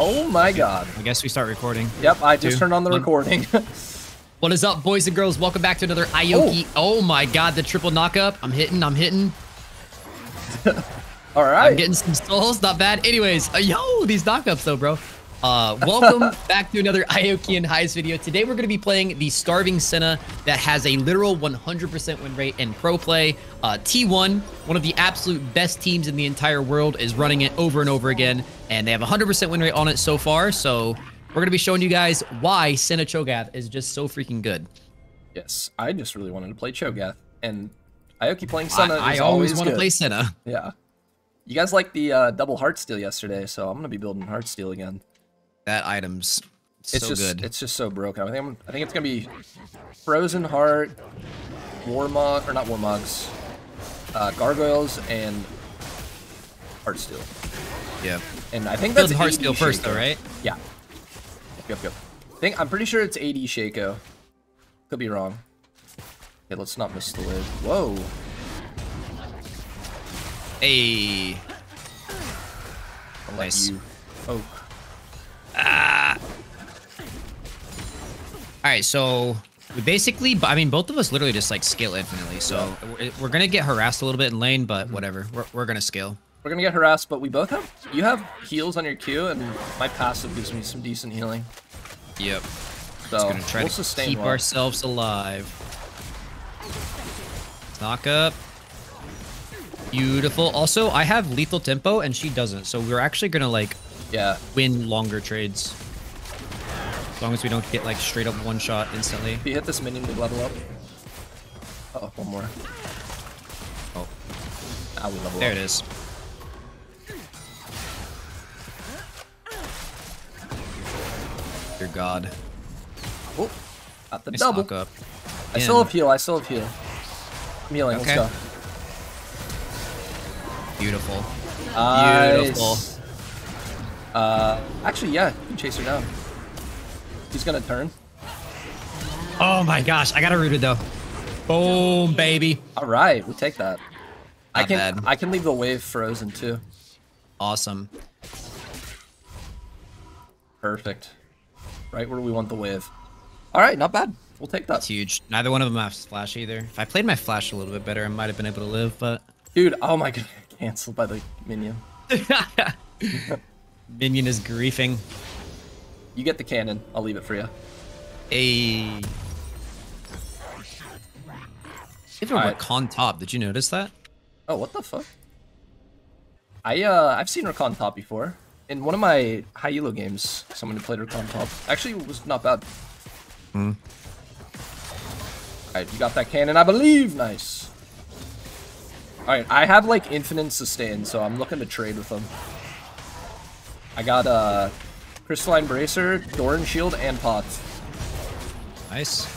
Oh my god. I guess we start recording. Yep, I just Two, turned on the one. recording. What is up, boys and girls? Welcome back to another ioki. Oh, my god, the triple knockup. I'm hitting, I'm hitting. All right. I'm getting some souls, not bad. Anyways, uh, yo, these knockups though, bro. Uh, welcome back to another ioki and Heiz video. Today we're going to be playing the Starving Senna that has a literal 100% win rate in pro play. Uh, T1, one of the absolute best teams in the entire world, is running it over and over again, and they have 100% win rate on it so far. So we're going to be showing you guys why Senna Cho'Gath is just so freaking good. yes, I just really wanted to play Cho'Gath, and ioki playing Senna I, I always want want to play Senna. Yeah. You guys liked the uh, double Heartsteel yesterday, so I'm gonna be building Heartsteel again. That item's It's just good. it's just so broken. I think I'm, I think it's gonna be Frozen Heart, Warmog or not Warmogs, uh, Gargoyles, and Heartsteel. yeah. And I think that's Build Heartsteel first, though, right? Yeah. Yep, yep. I think I'm pretty sure it's AD Shaco. Could be wrong. Okay, let's not miss the lid. Whoa. Hey. I'll Nice. let right, so we basically, I mean, both of us literally just like scale infinitely. So we're, gonna get harassed a little bit in lane, but whatever. We're, we're gonna scale. We're gonna get harassed, but we both have you have heals on your Q, and my passive gives me some decent healing. Yep. So gonna try we'll to sustain keep well. ourselves alive. Knock up. Beautiful. Also, I have lethal tempo and she doesn't, so we're actually gonna like Yeah. win longer trades. As long as we don't get like straight up one shot instantly. If you hit this minion, we level up. Uh oh, one more. Oh, Now we level there up. There it is. Dear God. Oh, got the Nice double. up. I still have heal. I still have heal. I'm healing. Okay. Let's Beautiful. go. Nice. Beautiful. Uh, actually, yeah, you can chase her down. He's gonna turn. Oh my gosh, I got a rooted though. Boom, baby. All right, we take that. I Not can bad. I can leave the wave frozen too. Awesome. Perfect. Right where we want the wave. All right, not bad. We'll take that. It's huge. Neither one of them has flash either. If I played my flash a little bit better, I might have been able to live, but Dude, oh my god, canceled by the minion. Minion is griefing. You get the cannon. I'll leave it for you. A even Alright. Rakan top. Did you notice that? Oh, what the fuck? I uh I've seen Rakan top before. In one of my high elo games, someone who played Rakan top. Actually it was not bad. Hmm. Alright, you got that cannon, I believe. Nice. Alright, I have like infinite sustain, so I'm looking to trade with them. I got uh Crystalline Bracer, Doran Shield, and Pots. Nice.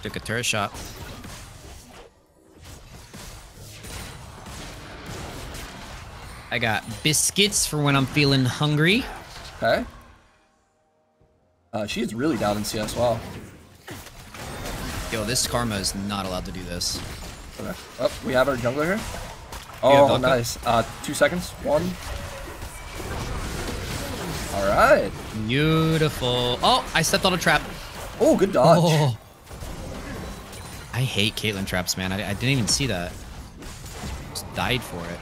Took a turret shot. I got biscuits for when I'm feeling hungry. Okay. Uh, she's really down in CS. Wow. Yo, this Karma is not allowed to do this. Okay. Oh, we have our jungler here. Oh, nice. Uh, two seconds. One. All right. Beautiful. Oh, I stepped on a trap. Oh, good dodge. Oh. I hate Caitlyn traps, man. I, I didn't even see that. Just died for it.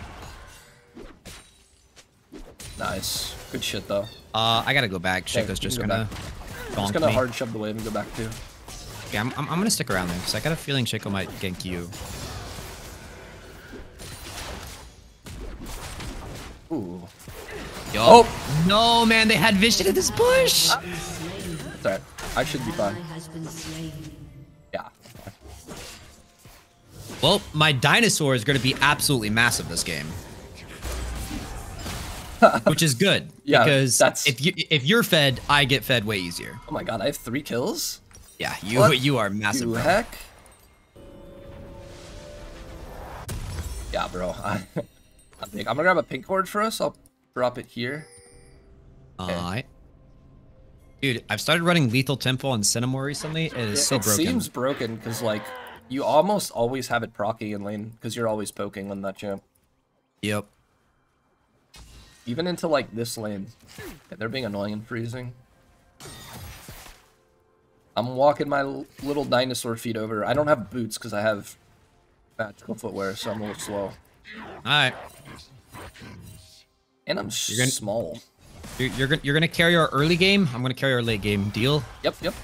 Nice. Good shit though. Uh, I gotta go back. Shaco's you just go gonna back. bonk Just gonna me. hard shove the wave and go back too. Yeah, I'm, I'm, I'm gonna stick around there because I got a feeling Shaco might gank you. Yo. Oh! No, man, they had vision in this bush. It's alright. I should be fine. has been slain. Yeah. Well, my dinosaur is gonna be absolutely massive this game. Which is good Yeah, because that's- if you if you're fed, I get fed way easier. Oh my god, I have three kills. Yeah, you What you are massive. You heck. Yeah, bro. I, I'm. I'm gonna grab a pink cord for us. I'll drop it here. Alright. Dude, I've started running Lethal Tempo on Cinnamore recently. It is so it broken. It seems broken because like you almost always have it procky in lane because you're always poking on that champ. Yep. even into like this lane. They're being annoying and freezing. I'm walking my little dinosaur feet over. I don't have boots because I have magical footwear, so I'm a little slow. All right. And I'm gonna- small. You're, you're, gonna- you're gonna carry our early game. I'm gonna carry our late game. Deal? Yep, yep.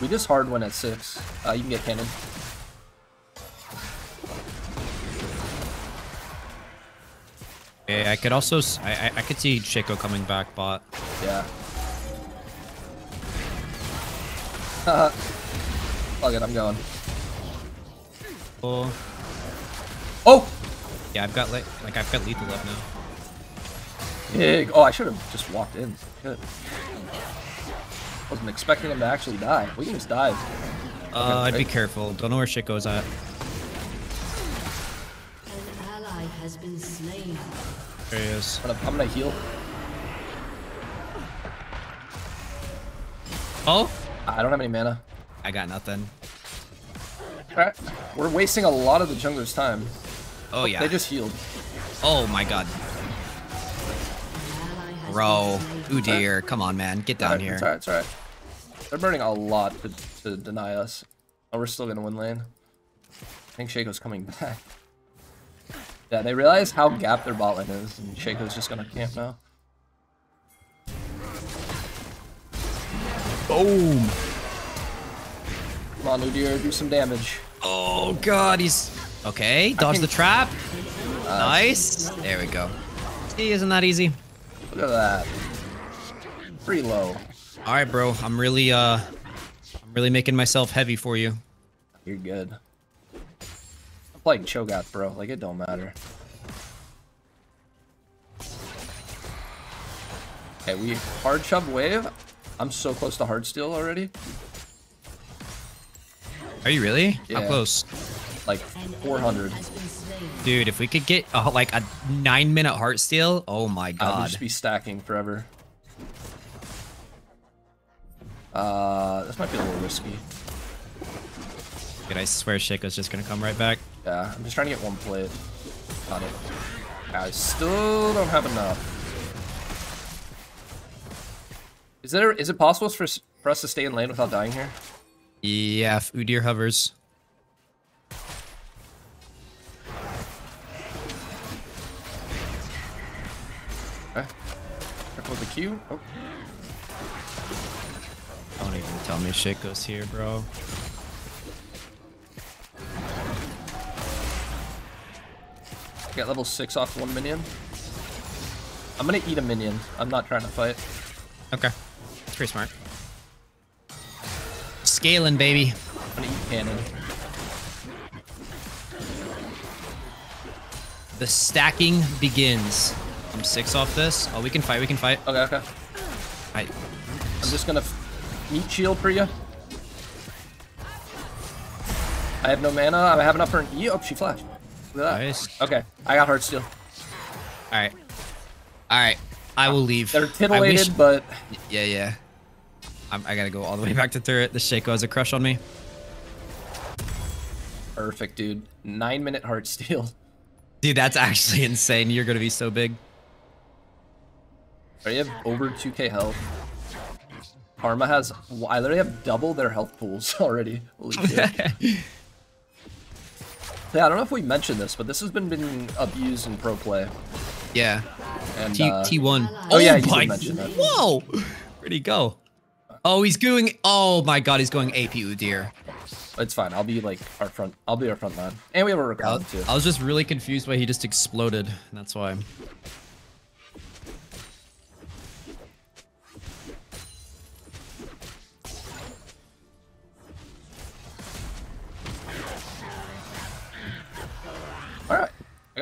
We just hard win at six. Uh, you can get cannon. Okay, I could also I I could see Shaco coming back, bot. Yeah. Fuck it, I'm going. Oh, Oh! Yeah, I've got like like I've got lethal up now. Big. Oh, I should have just walked in. Good. Wasn't expecting him to actually die. We can just dive. Uh, I'd be careful. Don't know where shit goes at. An ally has been slain. There he is. I'm gonna, I'm gonna heal. Oh, I don't have any mana. I got nothing. Alright. We're wasting a lot of the jungler's time. Oh, oh yeah. They just healed. Oh my god, An ally has bro. been. Ooh dear. Come on, man. Get down Alright, here. It's alright, it's alright. They're burning a lot to, to deny us. Oh, we're still gonna win lane. I think Shaco's coming back. Yeah, they realize how gapped their bot lane is, and Shaco's just gonna camp now. Boom. Come on, Udyr, do some damage. Oh god, he's okay. Dodge the trap. Nice. There we go. See, isn't that easy? Look at that. Pretty low. All right, bro. I'm really uh, I'm really making myself heavy for you. You're good. I'm playing Cho'Gath, bro. Like, it don't matter. Okay, we hard shove wave. I'm so close to Heartsteel already. Are you really? How Yeah. close? Like 400. enemy has been slain. Dude, if we could get uh, like a nine minute Heartsteel, oh my god. Would god. just be stacking forever. Uh, this might be a little risky. Dude, I swear Shaco's just gonna come right back. Yeah, I'm just trying to get one plate. Got it. I still don't have enough. Is there? Is it possible for for us to stay in lane without dying here? Yeah, if Udyr hovers. With the Q. Oh, Don't even tell me Shaco's here, bro. Got level six off one minion. I'm gonna eat a minion. I'm not trying to fight. Okay. It's pretty smart. Scaling, baby. I'm gonna eat cannon. The stacking begins. I'm six off this. Oh, we can fight. We can fight. Okay, okay. I, I'm just gonna meat shield for you. I have no mana. I have enough for an E. Oh, she flashed. Look at that. Nice. Okay, I got Heartsteel. all right. All right. I will leave. They're I wish- titillated, but Yeah, yeah. I'm, I gotta go all the way back to turret. The Shaco has a crush on me. perfect, dude. Nine minute heart steel. Dude, that's actually insane. You're gonna be so big. I have over 2k health. Karma has. I literally have double their health pools already. Holy shit. yeah, I don't know if we mentioned this, but this has been been abused in pro play. yeah. And T uh, T1. Oh, yeah, you did my. mention that. Whoa. Where'd he go? Oh, he's going. Oh my God, he's going AP Udyr. it's fine. I'll be like our front. I'll be our front line, and we have a requirement too. I was just really confused why he just exploded. That's why.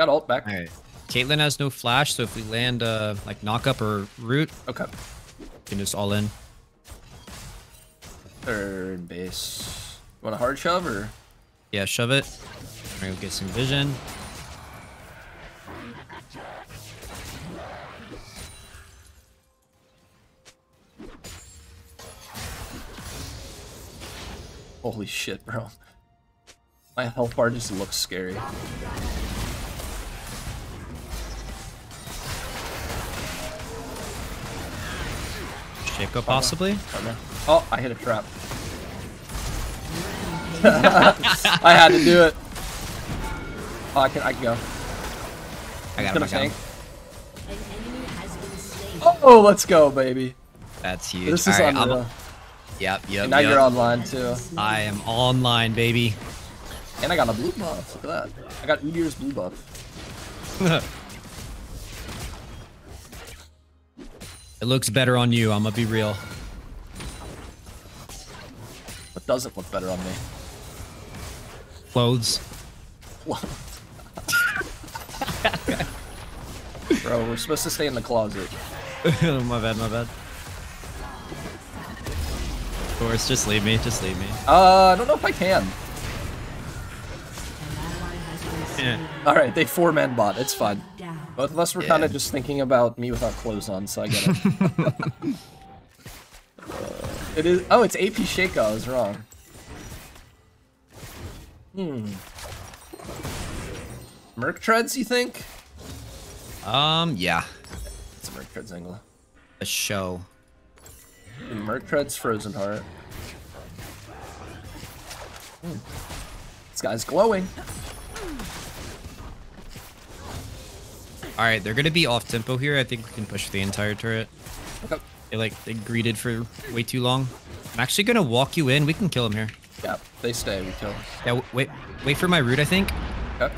Got ult back. All right. Caitlyn has no flash, so if we land uh like knock up or root, Okay. we can just all in. Third base. Want a hard shove or? Yeah, shove it. We're gonna get some vision. Holy shit, bro. My health bar just looks scary. Shaco possibly. Partner. Oh, I hit a trap. I had to do it. Oh, I can, I can go. I got him. I got him. tank. An enemy has been slain. Oh, let's go, baby. That's huge. This is Alright, I'm- unreal. Yep, yep, And now yep. you're online too. I am online, baby. And I got a blue buff. Look at that. I got Udyr's blue buff. it looks better on you. I'm gonna be real. What doesn't look better on me? Clothes. Bro, we're supposed to stay in the closet. my bad, my bad. Of course, just leave me. Just leave me. Uh, I don't know if I can. An ally has been slain. Yeah. Alright, they four man bot. It's fine. Both of us were Yeah. kind of just thinking about me without clothes on, so I get it. Uh, it is. Oh, it's AP Shaco. I was wrong. Hmm. Merc treads, you think? Um, yeah. It's a Merc treads angle. A show. Merc treads Frozen Heart. Hmm. This guy's glowing. All right, they're gonna be off tempo here. I think we can push the entire turret. Okay. They like they greeted for way too long. I'm actually gonna walk you in. We can kill him here. Yeah, they stay. We kill. Yeah, wait, wait for my root. I think. Okay.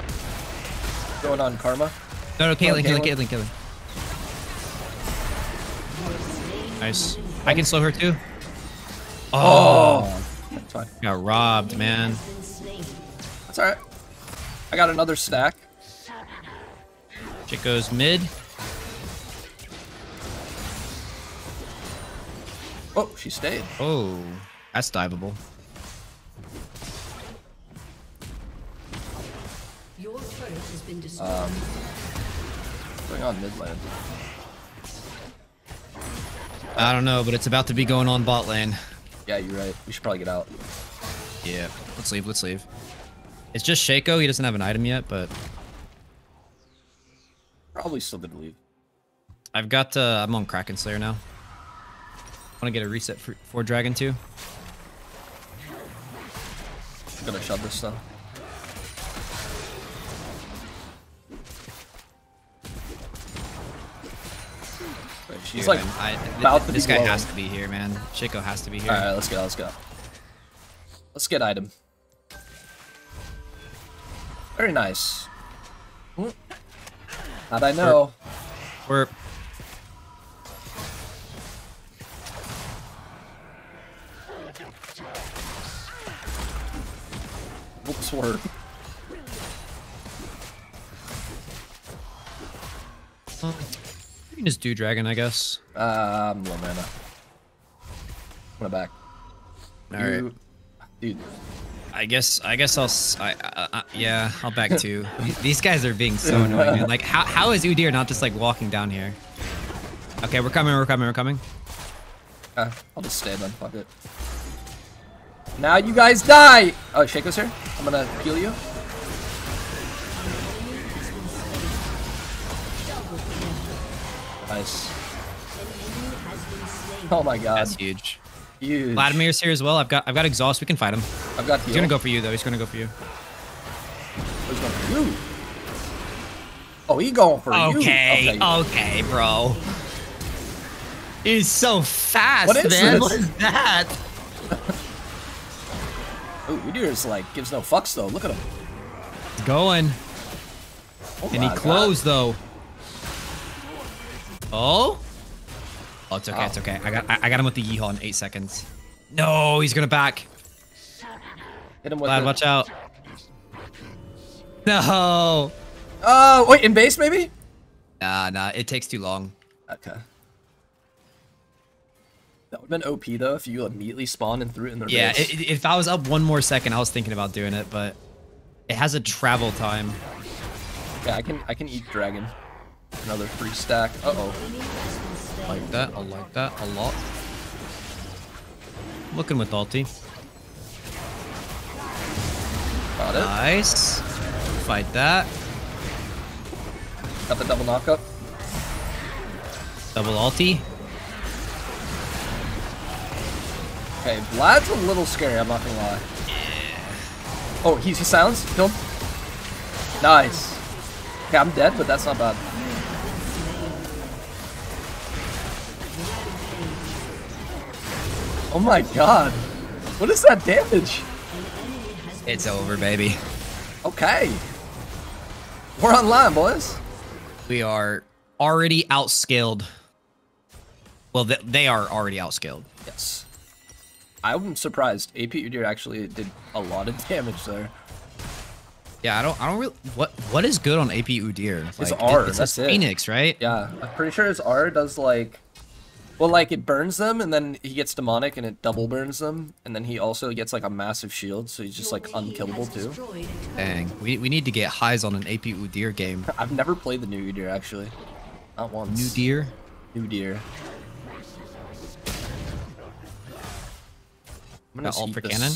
Going on Karma. No, no, Caitlyn, Oh, Caitlyn, Caitlyn, Caitlyn. Nice. I can slow her too. Oh, That's fine. got robbed, man. That's alright. I got another stack. Chick goes mid. Oh, she stayed. Oh, that's diveable. Your turret has been destroyed. Um, what's going on mid lane? I don't know, but it's about to be going on bot lane. Yeah, you're right. We should probably get out. Yeah, let's leave. Let's leave. It's just Shaco. He doesn't have an item yet, but Probably still gonna leave. I've got. Uh, I'm on Kraken Slayer now. Want to get a reset for, for Dragon 2? I'm gonna shove this though. Here, like. I, th- this guy has to be here, man. Shaco has to be here. Alright, let's go, let's go. Let's get item. Very nice. Hmm. How'd I know? We're Whoops, word. we can just do Dragon, I guess. Uh, I'm low mana. Put it back. All right. You- Dude, I guess. I guess I'll. s- I, I- I- yeah, I'll back two. These guys are being so annoying. Man. Like, how how is Udyr not just like walking down here? Okay, we're coming. We're coming. We're coming. uh, I'll just stay then, fuck it. Now you guys die! Oh, Shaco's here? I'm gonna heal you. Nice. An enemy has been slain. Oh my god. That's huge. Huge. Vladimir's here as well. I've got. I've got exhaust. We can fight him. I've got heal. He's gonna go for you though. He's gonna go for you. He's going for you. Oh, he going for you. Okay, Okay. okay, bro. He's so fast, What is man. this? What is that? Ooh, Udyr's like gives no fucks though. Look at him. He's going. Oh And he closed though. Oh? Oh, it's okay. Wow. It's okay. I got. I, I got him with the yeehaw in eight seconds. No, he's gonna back. Hit him with Lad, watch out. No. Oh, wait, in base maybe? Nah, nah. It takes too long. Okay. That would have been OP though if you immediately spawned and threw it in their Yeah. base. i- if I was up one more second, I was thinking about doing it, but it has a travel time. yeah, I can I can eat dragon. Another free stack. Uh oh. Enemy has been slain. Like that. I like that a lot. Looking with ulti. Got it. Nice. Fight that. Got the double knockup. Double ulti. Okay, Vlad's a little scary, I'm not gonna lie. Oh, he's he silenced? Killed? Nice. Okay, I'm dead, but that's not bad. Oh my god. What is that damage? It's over, baby. Okay. We're online, boys. We are already outscaled. Well, th they are already outscaled. Yes. I'm surprised. AP Udyr actually did a lot of damage there. Yeah, I don't. I don't really. What What is good on AP Udyr? Like, R, It's that's a it. Phoenix, right? Yeah, I'm pretty sure his R does like, well, like it burns them, and then he gets demonic, and it double burns them, and then he also gets like a massive shield, so he's just like unkillable too. destroyed. Dang, we we need to get Heiz on an AP Udyr game. I've never played the new Udyr actually, not once. New deer. New deer. I'm gonna Got ult for this. cannon?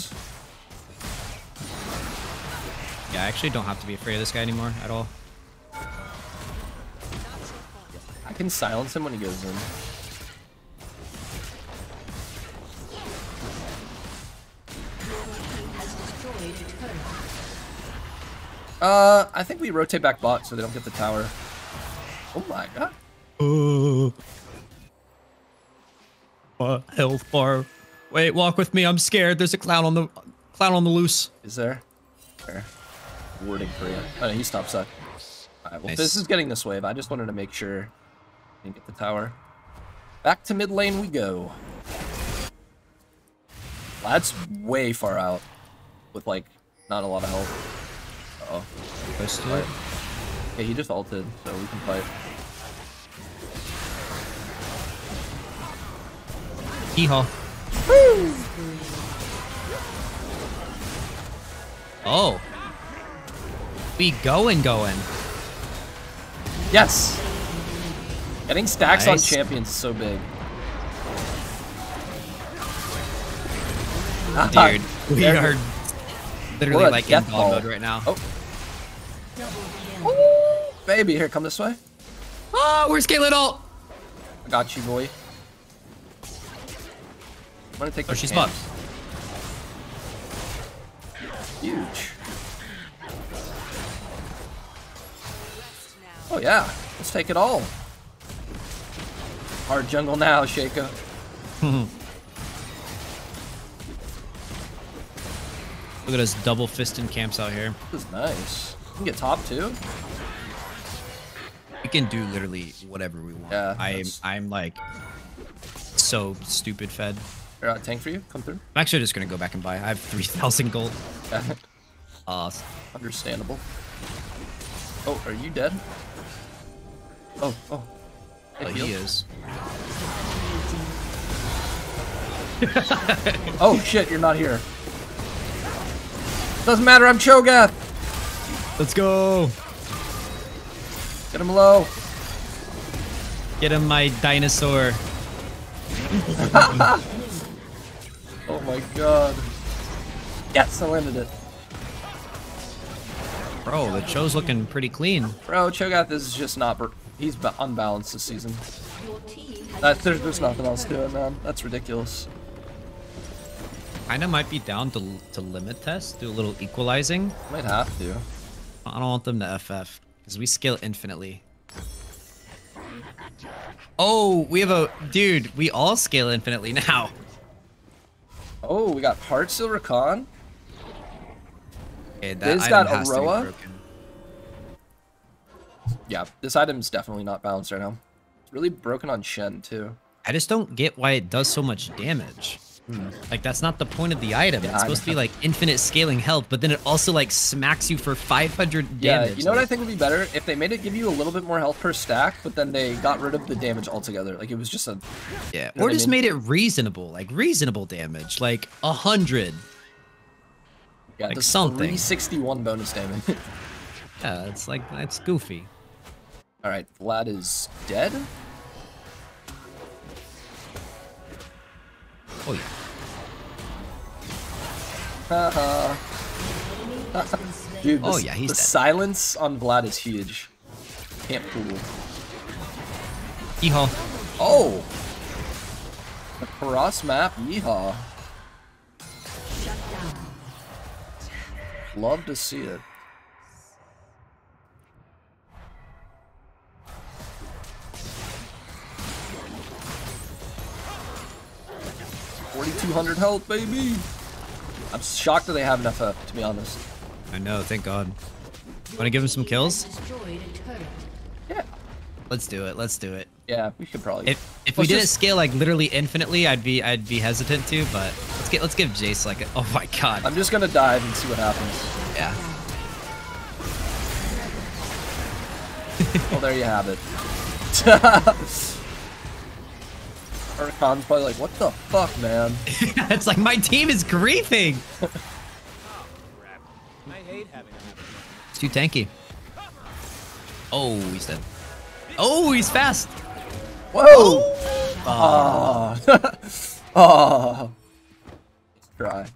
Yeah, I actually don't have to be afraid of this guy anymore at all. I can silence him when he goes in. Uh, I think we rotate back bot so they don't get the tower. Oh my god. Oh. What health bar? Wait, walk with me. I'm scared. There's a clown on the clown on the loose. Is there? There. Wording for you. Oh, no, he stops that. Alright, well, Nice. this is getting this wave. I just wanted to make sure we get the tower. Back to mid lane we go. That's way far out. With, like, not a lot of health. To Fight. it. Okay, he just ulted, so we can fight. Hee-haw. Oh. We going, going. Yes! Getting stacks Nice. on champions is so big. Dude, we are literally like in ball. mode right now. Oh, Double kill. baby, here, come this way. Ah, oh, we're scaling ult. I got you, boy. I'm gonna take Oh, she's camp. buffed. Huge. Oh yeah, let's take it all. Hard jungle now, Shaco. Look at us double fisting camps out here. This is nice. Can get top too. We can do literally whatever we want. Yeah, I'm that's- I'm like so stupid fed. Here, uh, tank for you. Come through. I'm actually just gonna go back and buy. I have three thousand gold. Uh, Understandable. Oh, are you dead? Oh, oh. oh, Hey, he is. Oh shit, you're not here. Doesn't matter, I'm Cho'Gath. Let's go. Get him low. Get him, my dinosaur. Oh my god. Yes, I landed it. Bro, the show's looking pretty clean. Bro, Cho'Gath is just not... He's unbalanced this season. Your That, there's, there's nothing else to it, man. That's ridiculous. Kinda might be down to to limit test, do a little equalizing. Might have to. I don't want them to FF because we scale infinitely. Oh, we have a dude. We all scale infinitely now. Oh, we got Heart Silver Khan. Okay, that Biz got has to be Aroa? broken. Yeah, this item's definitely not balanced right now. It's really broken on Shen, too. I just don't get why it does so much damage. Hmm. Like that's not the point of the item. Yeah, it's supposed to be like infinite scaling health, but then it also like smacks you for 500 Yeah, damage. you know what I think would be better? If they made it give you a little bit more health per stack, but then they got rid of the damage altogether. Like, it was just a... Yeah, know or what I just mean? made it reasonable, like reasonable damage, like a hundred. Yeah, Like something. 361 bonus damage. Yeah, it's like it's goofy. Alright, Vlad is dead? Oh yeah. Dude, this, oh yeah, he's the dead. silence on Vlad is huge. Can't fool. Yeehaw. Oh! The cross map, yeehaw. Love to see it. Forty-two hundred health, baby. I'm shocked that they have enough health, to be honest. I know, thank God. Want to give him some kills? Destroyed a turret. Yeah, Let's do it. Let's do it. yeah, we should probably. If if we Let's didn't just- scale like literally infinitely, I'd be I'd be hesitant to. But let's get let's give Jace like a, oh my God. I'm just gonna dive and see what happens. yeah. Well, there you have it. Urkon's probably like, what the fuck, man? it's like my team is griefing. It's too tanky. Oh, he's dead. Oh, he's fast. Whoa! Oh. oh. Try.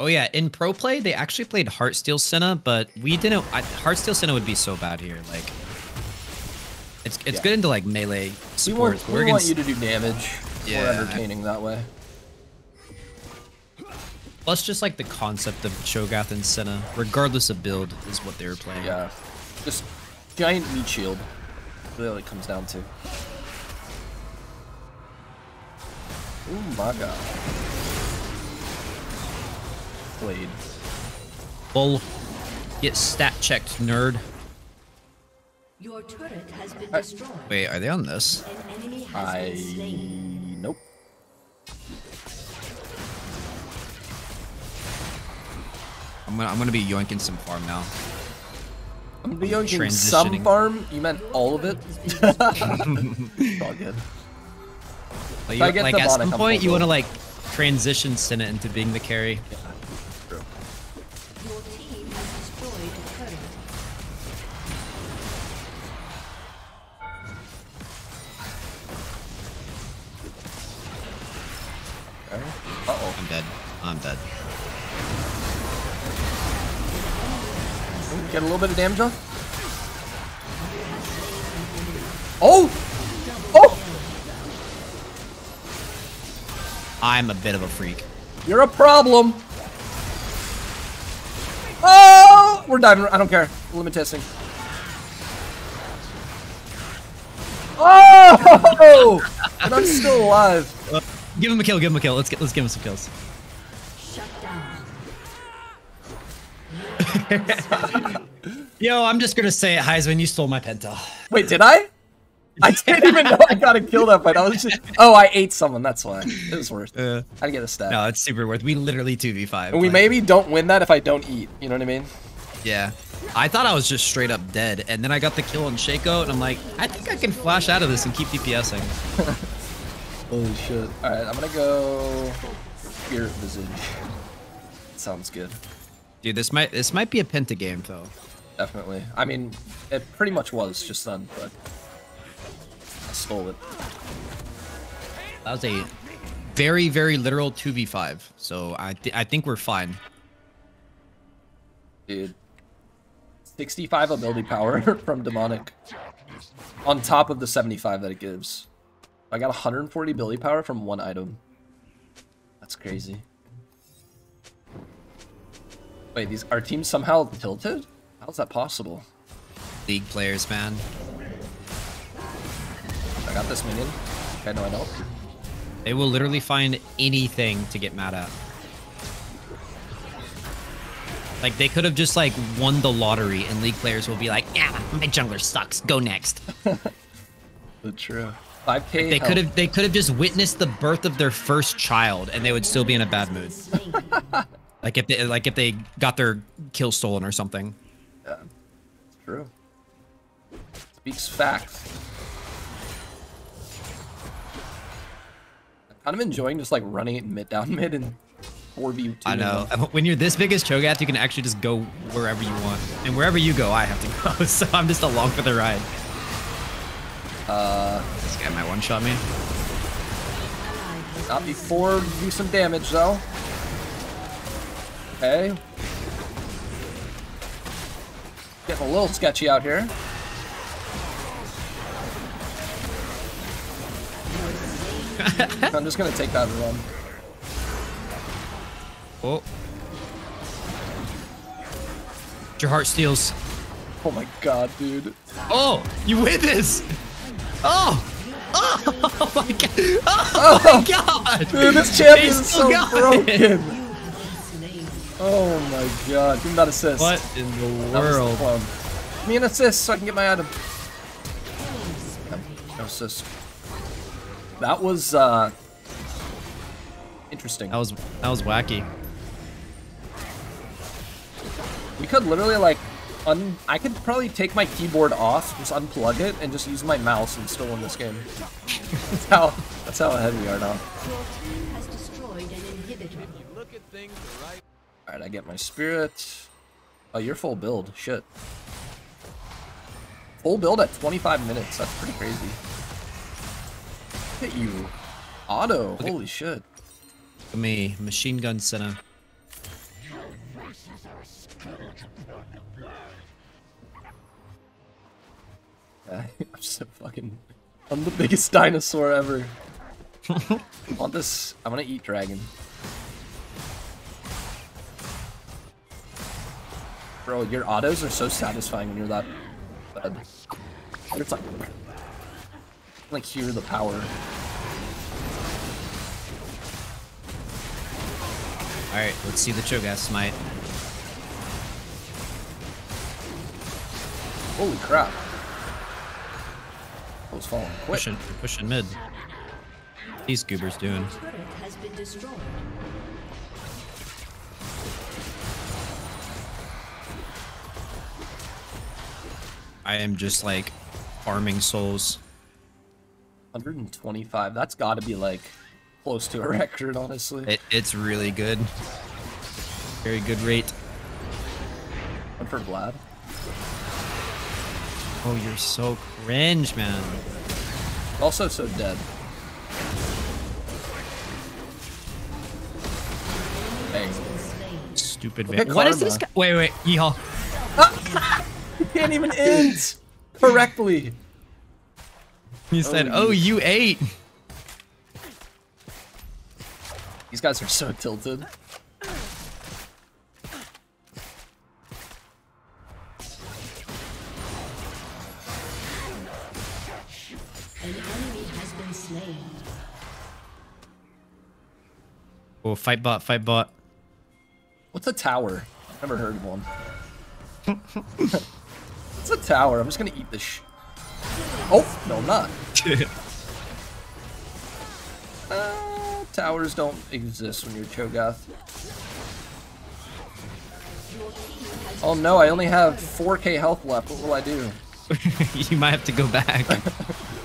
Oh yeah, in pro play they actually played Heartsteel Senna, but we didn't. I, Heartsteel Senna would be so bad here. Like, it's it's Yeah. good into like melee We support. want, We're we want you to do damage. Yeah. More entertaining that way. Plus, just like the concept of Cho'Gath and Senna, regardless of build, is what they were playing. Yeah. Just giant meat shield. Really what it comes down to. Oh my god. Blade. Bull, get stat checked, nerd. Your turret has been I- destroyed. Wait, are they on this? An enemy has I. been slain. Nope. I'm gonna I'm gonna be yoinking some farm now. I'm gonna be yoinking some farm. You meant all of it? It's all good. Like, you- get like at some point, you want to like transition Senna into being the carry. True. Little bit of damage off. Oh! Oh! I'm a bit of a freak. You're a problem. Oh! We're diving. I don't care. Limit testing. Oh! and I'm still alive. Give him a kill. Give him a kill. Let's get let's give him some kills. Yo, I'm just gonna say it, Heizman. You stole my penta. Wait, did I? I didn't even know I got a kill that fight. I was just. Oh, I ate someone. That's why. It was worth it. Uh, I get a stat. no, it's super worth. We literally two v five. and we maybe don't win that if I don't eat. You know what I mean? Yeah. I thought I was just straight up dead, and then I got the kill on Shaco, and I'm like, I think I can flash out of this and keep DPSing. Holy shit. Alright, I'm gonna go Spirit Visage. Sounds good. Dude, this might this might be a penta game though. Definitely. I mean, it pretty much was just then, but I stole it. That was a very very literal two v five. So I th- I think we're fine. Dude. 65 ability power from Demonic. On top of the 75 that it gives. I got 140 ability power from one item. That's crazy. Wait, these our teams somehow tilted? How's that possible? League players, man. I got this minion. Okay, no, I don't. They will literally find anything to get mad at. Like they could have just like won the lottery, and league players will be like, "Yeah, my jungler sucks. Go next." The true. 5k. They health. could have they could have just witnessed the birth of their first child, and they would still be in a bad mood. Like if they like if they got their kill stolen or something. Yeah, it's true. Speaks fact. I'm kind of enjoying just like running it mid down mid and 4v2. I know. When you're this big as Cho'Gath, you can actually just go wherever you want, and wherever you go, I have to go. So I'm just along for the ride. Uh, This guy might one shot me. not before you do some damage though. Okay. Getting a little sketchy out here. I'm just gonna take that run. Oh, Your heart steals. Oh my god, dude. Oh, you win this. Oh. Oh, oh my god. Oh, my oh. god. Dude, this champion is so broken. It. Oh my god. Give me that assist. What in the That was the world? clone. Give me an assist so I can get my item. No assist. That was, uh... Interesting. That was that was wacky. We could literally, like, un... I could probably take my keyboard off, just unplug it, and just use my mouse and still win this game. that's how, that's how ahead we are now. Alright, I get my spirit. Oh, you're full build. Shit. Full build at 25 minutes. That's pretty crazy. Look at you. Auto. Holy shit. Look at me, machine gun center. Yeah, I'm so fucking. I'm the biggest dinosaur ever. I want this. I'm gonna eat dragon. Bro, your autos are so satisfying when you're that bad. It's like, like hear the power. All right, let's see the Cho'Gath smite. Holy crap! I was falling quick. Pushing, pushing mid. These goobers doing. I am just like farming souls. 125. That's got to be like close to a record, honestly. It, it's really good. Very good rate. One for Vlad. Oh, you're so cringe, man. Also so dead. Dang. Stupid. Va- what is this guy? Wait, wait, yeehaw. Oh, Can't even end correctly. He said, oh, oh, you- "Oh, you ate." These guys are so tilted. An enemy has been slain. Oh, fight bot, fight bot. What's a tower? Never heard of one. What's a tower? I'm just gonna eat this sh- Oh, no, I'm not. Uh, towers don't exist when you're Cho'Gath. Oh no, I only have 4k health left. What will I do? you might have to go back.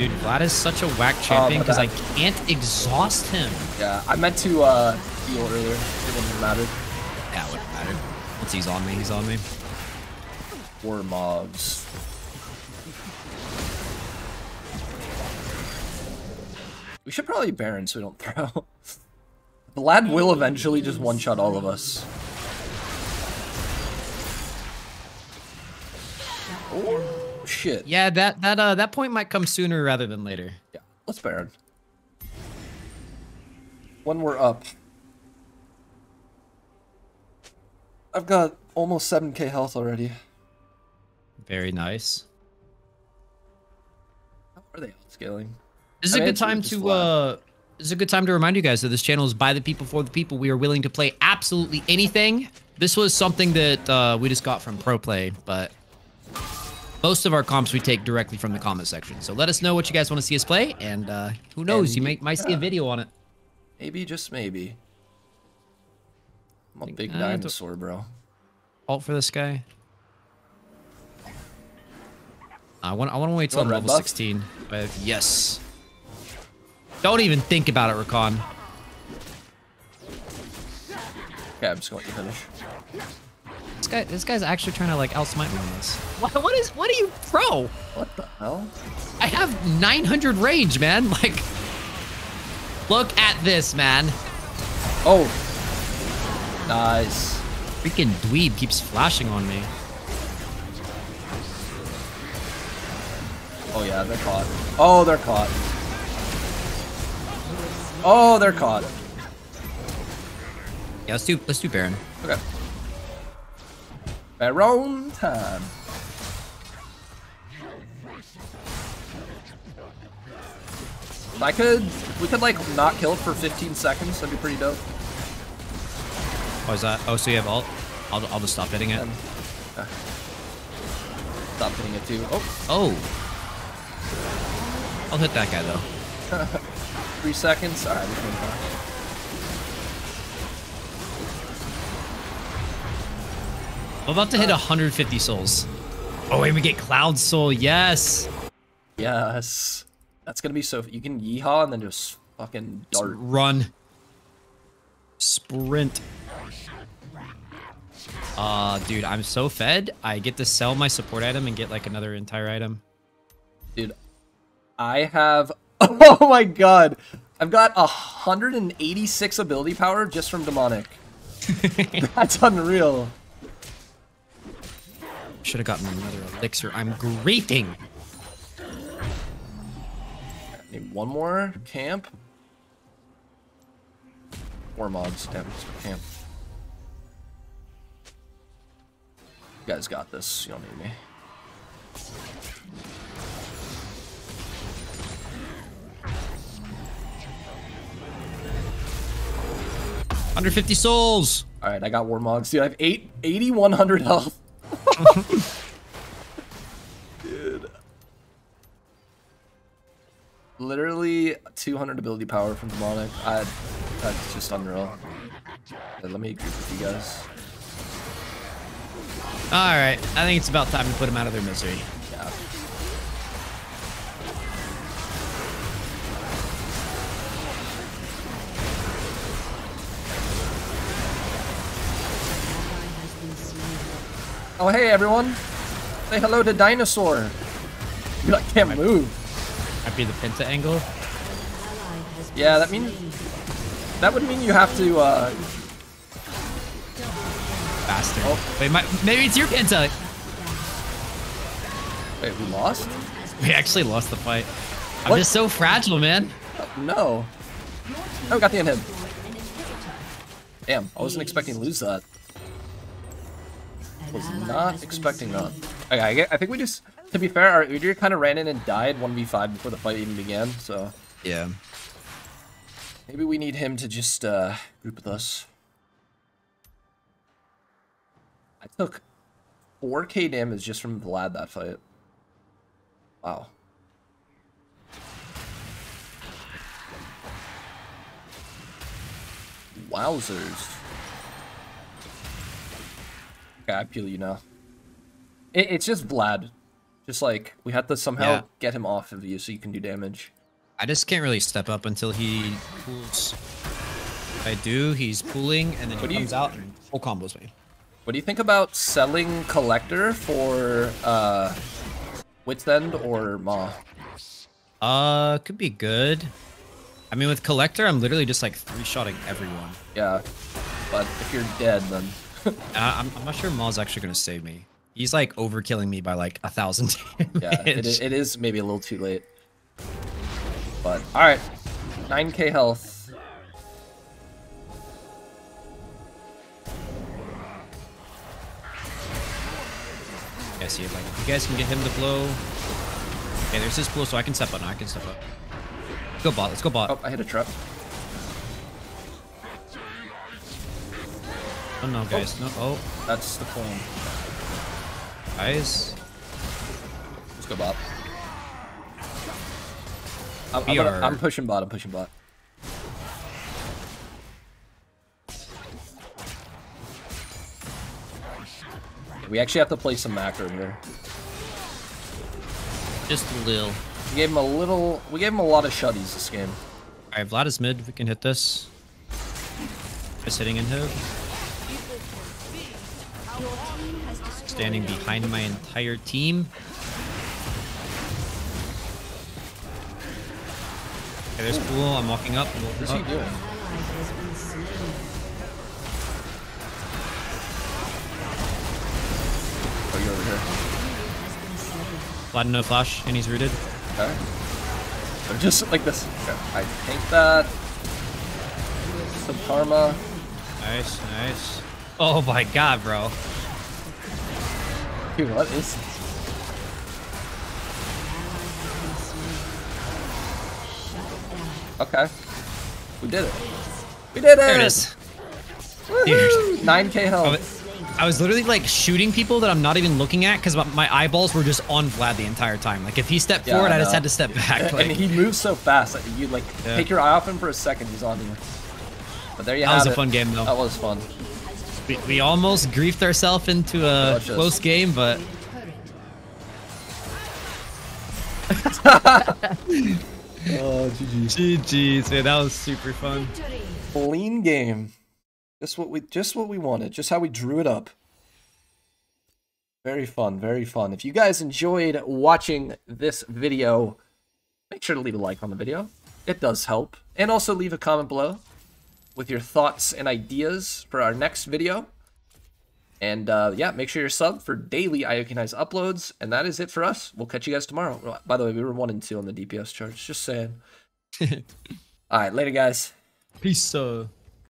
Dude, Vlad is such a whack champion my because I can't exhaust him. Yeah, I meant to uh, heal earlier. It wouldn't have mattered. Yeah, it wouldn't matter. Once he's on me, he's on me. Warmogs. We should probably Baron so we don't throw. Vlad will eventually just one-shot all of us. Oh, shit. Yeah, that that uh that point might come sooner rather than later. Yeah, let's Baron. When we're up. I've got almost 7k health already. Very nice. How are they outscaling? This is I a good time to uh this is a good time to remind you guys that this channel is by the people for the people. We are willing to play absolutely anything. This was something that uh, we just got from ProPlay, but most of our comps we take directly from the comment section. So let us know what you guys want to see us play, and uh, who knows, And you may, might see a video on it. Maybe, just maybe. I'm a big uh, dinosaur, bro. Alt for this guy. I want I want to wait till I'm level buff? 16. But yes. Don't even think about it, Rakan. Okay, I'm just going to finish. This guy, this guy's actually trying to like outsmite me on this. What, what is? What are you pro? What the hell? I have 900 range, man. Like, look at this, man. Oh! Nice. Freaking dweeb keeps flashing on me. Oh yeah, they're caught. Oh, they're caught. Oh, they're caught. Yeah, let's do let's do Baron. Okay. Baron time. I could, we could like not kill for 15 seconds. That'd be pretty dope. Oh, is that? Oh, so you have ult? I'll, I'll just stop hitting it. Uh, stop hitting it too. Oh, Oh. I'll hit that guy though. three seconds. All right, I'm about to hit 150 souls. Oh, and we get Cloud Soul. Yes. Yes, that's gonna be so. You can yeehaw and then just fucking dart. Run. Sprint. Uh, dude, I'm so fed. I get to sell my support item and get like another entire item. Dude, I have. Oh my god, I've got 186 ability power just from demonic. That's unreal. Should have gotten another elixir. I'm griefing. Need one more camp. Four mobs. Damn, camp. You guys got this. You don't need me. 150 souls. All right, I got Warmogs. Dude, I have eight, 8,100 health. Dude. Literally 200 ability power from Demonic. I, that's just unreal. Let me group with you guys. All right, I think it's about time to put them out of their misery. Oh, hey everyone. Say hello to Dinosaur. You like can't move. Might be the Penta angle. Yeah, that means that would mean you have to uh Bastard. Oh. Wait, my, maybe it's your Penta. wait, we lost? We actually lost the fight. I'm just so fragile, man. No. Oh, got the inhib. Damn, I wasn't expecting to lose that. Was not expecting that. Okay, I, think we just, to be fair, our Udyr kind of ran in and died 1v5 before the fight even began, so Yeah. maybe we need him to just uh, group with us. I took 4k damage just from Vlad that fight. Wow. Wowzers. Okay, I peel you now. It, it's just Vlad. Just like, we have to somehow Yeah. get him off of you so you can do damage. I just can't really step up until he pulls. If I do, he's pulling, and then What he do you- comes out and full combos me. What do you think about selling Collector for uh, Wit's End or Maw? Uh, could be good. I mean, with Collector, I'm literally just like three-shotting everyone. Yeah, but if you're dead, then Uh, I'm, I'm not sure Maw's actually gonna save me. He's like overkilling me by like a thousand damage. yeah, it, it is maybe a little too late. But all right, 9k health. Yeah, see, it. like, if you guys can get him to blow. Okay, there's his blow, so I can step up now. I can step up. Go bot. Let's go bot. Oh, I hit a trap. Oh, no, oh. guys. No. Oh, That's the clone. guys. Let's go bot. I'm, I'm, gonna- I'm pushing bot. I'm pushing bot. We actually have to play some macro here. Just a little. We gave him a little. We gave him a lot of shutties this game. All right, Vlad is mid. We can hit this. Just hitting in him. Standing behind my entire team. Okay, there's pool. I'm walking up. I'm walking What's he doing? here. Vlad no flash, and he's rooted. Okay. So just like this. Okay. I take that. Some karma. Nice, nice. Oh my god, bro. Dude, what is this? Okay. We did it. We did it! There it is. Woohoo! 9k I health. was, I was literally like shooting people that I'm not even looking at because my, eyeballs were just on Vlad the entire time. Like if he stepped Yeah, forward, I I just had to step back. Like, and he moves so fast that you like Yeah. take your eye off him for a second, he's on you. But there you That have was a fun game, though. That was fun. We, we almost griefed ourselves into a Watch this. close game, but Oh, GG. GG's, man, that was super fun. Victory. Clean game. Just what we just what we wanted. Just how we drew it up. Very fun, very fun. If you guys enjoyed watching this video, make sure to leave a like on the video. It does help. And also leave a comment below with your thoughts and ideas for our next video. And uh, yeah, make sure you're sub for daily ioki and Heiz uploads. And that is it for us. We'll catch you guys tomorrow. By the way, we were 1 and 2 on the DPS charts. Just saying. All right, later, guys. Peace. Uh...